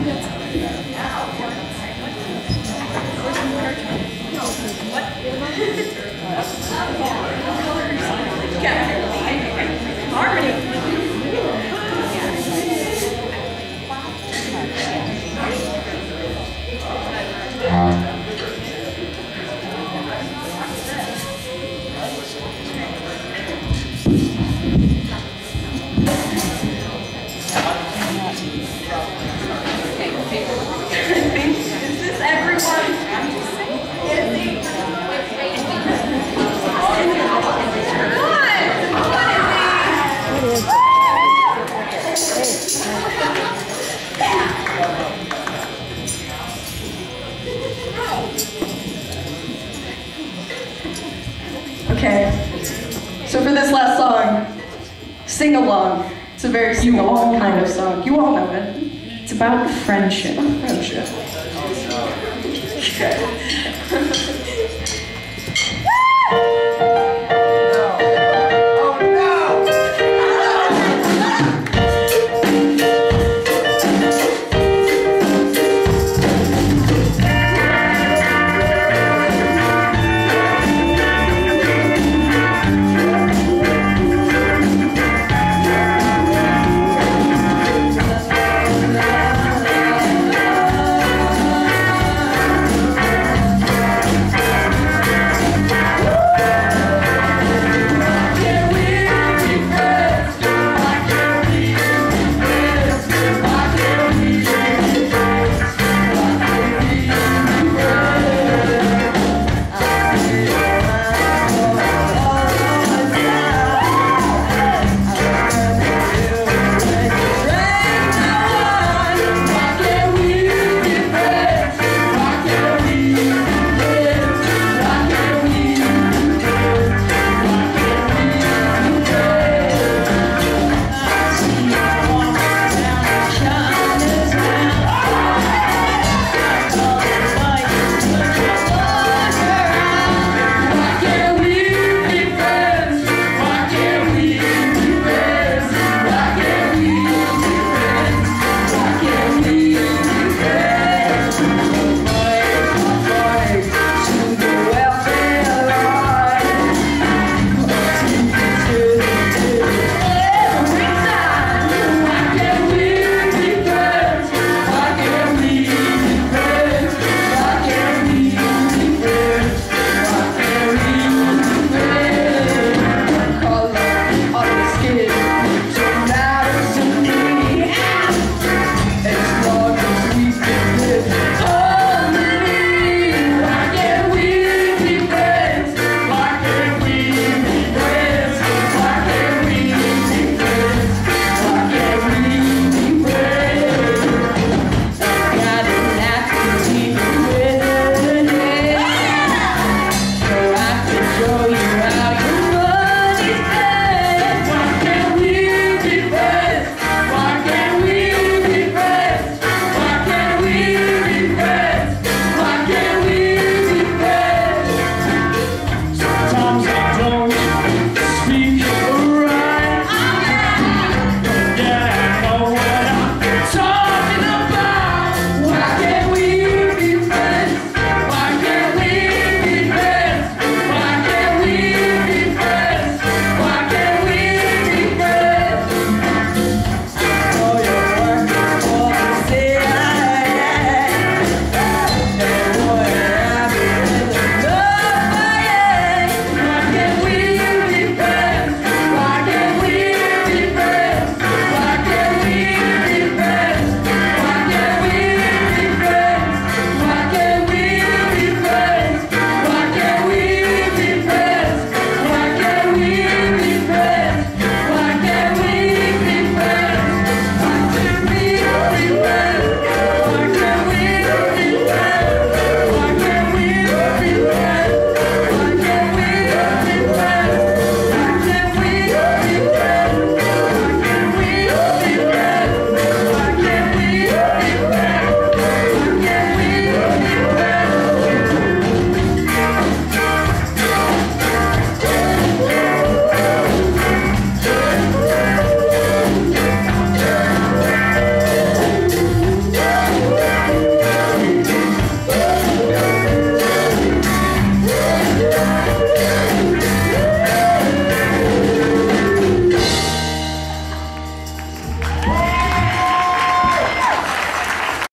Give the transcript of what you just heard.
Is Okay. So for this last song, sing along. It's a very sing along kind of song. You all know it. It's about friendship. Friendship. Okay.